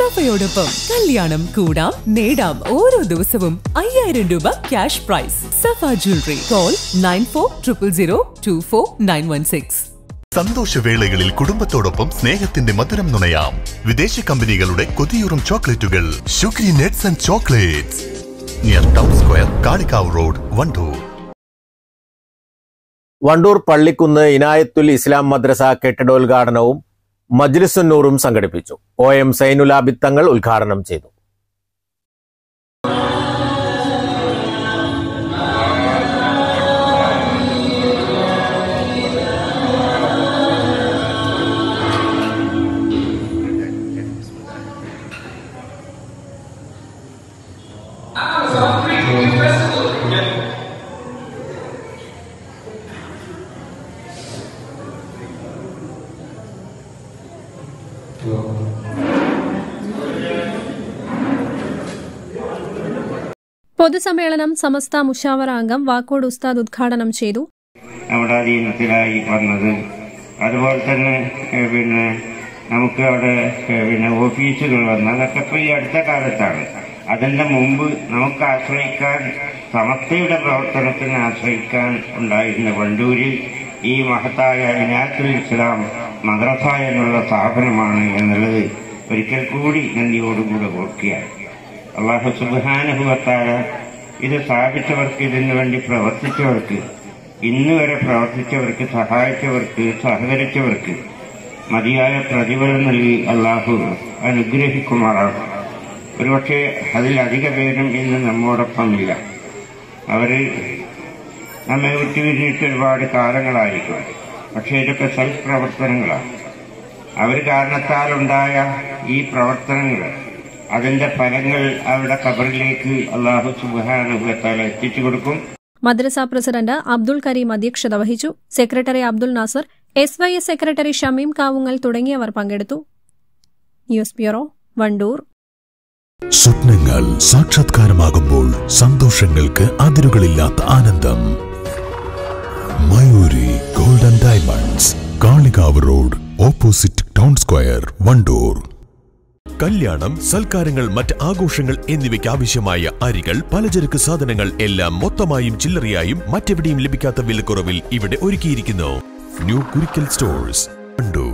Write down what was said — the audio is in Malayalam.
സഫയോടൊപ്പം കല്യാണം കൂടാം നേടാം ഓരോ ദിവസവും അയ്യായിരം രൂപ cash prize Safa jewellery call nine four triple zero two four nine one six സന്തോഷവേളകളിൽ കുടുംബത്തോടൊപ്പം സ്നേഹത്തിന്റെ മധുരം നുണയാം. വിദേശ കമ്പനികളുടെ കൊതിയൂറും ചോക്ലേറ്റുകൾ. ഷുഗ്രി nets and chocolates. Near town square Kalikavu road Wandoor. Wandoor Pallikkunnu Inayathul Islam മദ്രസ കെട്ടിടോദ്ഘാടനവും മജ്ലിസുന്നൂറും സംഘടിപ്പിച്ചു. ഒ എം സൈനുലാബിത്തങ്ങൾ ഉദ്ഘാടനം ചെയ്തു. പൊതുസമ്മേളനം സമസ്ത മുഷാവറ അംഗം വാക്കോട് ഉസ്താദ് ഉദ്ഘാടനം ചെയ്തു. നമ്മുടെ അധീനത്തിലായി വന്നത്. അതുപോലെ തന്നെ പിന്നെ നമുക്ക് അവിടെ പിന്നെ ഓഫീസുകൾ വന്ന അതൊക്കെ ഇപ്പോൾ ഈ അടുത്ത കാലത്താണ്. അതിന്റെ മുമ്പ് നമുക്ക് ആശ്രയിക്കാൻ സമസ്തയുടെ പ്രവർത്തനത്തിന് ആശ്രയിക്കാൻ ഉണ്ടായിരുന്ന വണ്ടൂരിൽ ഈ മഹത്തായ ഇനാത്തുൽ ഇസ്ലാം മദ്രസ എന്നുള്ള സ്ഥാപനമാണ് എന്നുള്ളത് ഒരിക്കൽ കൂടി നന്ദിയോടുകൂടെ ഓർക്കുകയാണ്. അള്ളാഹു സുബാനുഭവത്താല ഇത് സ്ഥാപിച്ചവർക്ക് ഇതിനു വേണ്ടി പ്രവർത്തിച്ചവർക്ക് ഇന്ന് വരെ പ്രവർത്തിച്ചവർക്ക് സഹായിച്ചവർക്ക് സഹകരിച്ചവർക്ക് മതിയായ പ്രതിഫലം നൽകി അള്ളാഹു അനുഗ്രഹിക്കുമാറാകും ഒരുപക്ഷെ അതിലധിക പേരും ഇന്ന് നമ്മോടൊപ്പമില്ല. അവർ നമ്മെ വിട്ടുപിരിഞ്ഞിട്ട് ഒരുപാട് കാലങ്ങളായിരിക്കും. പക്ഷെ ഇതൊക്കെ സെൽഫ് പ്രവർത്തനങ്ങളാണ് അവർ കാരണത്താലുണ്ടായ ഈ പ്രവർത്തനങ്ങൾ അതിന്റെ ഫലങ്ങൾ അവരുടെ കബറിലേക്ക് അള്ളാഹു സുബാനുഭവത്താൽ എത്തിച്ചു കൊടുക്കും. മദ്രസ പ്രസിഡന്റ് അബ്ദുൾ കരീം അധ്യക്ഷത വഹിച്ചു. Secretary Abdul Nasar S Y S secretary Shamim Kavungal തുടങ്ങിയവർ പങ്കെടുത്തു. News bureau Wandoor. സ്വപ്നങ്ങൾ സാക്ഷാത്കാരമാകുമ്പോൾ സന്തോഷങ്ങൾക്ക് അതിരുകളില്ലാത്ത ആനന്ദം. Diamonds Kalikavu road opposite town square Wandoor. കല്യാണം സൽക്കാരങ്ങൾ മറ്റ് ആഘോഷങ്ങൾ എന്നിവയ്ക്ക് ആവശ്യമായ അരികൾ പലചരക്ക് സാധനങ്ങൾ എല്ലാം മൊത്തമായും ചില്ലറയായും മറ്റെവിടെയും ലഭിക്കാത്ത വിലക്കുറവിൽ ഇവിടെ ഒരുക്കിയിരിക്കുന്നു. New Kurikkal stores Wandoor.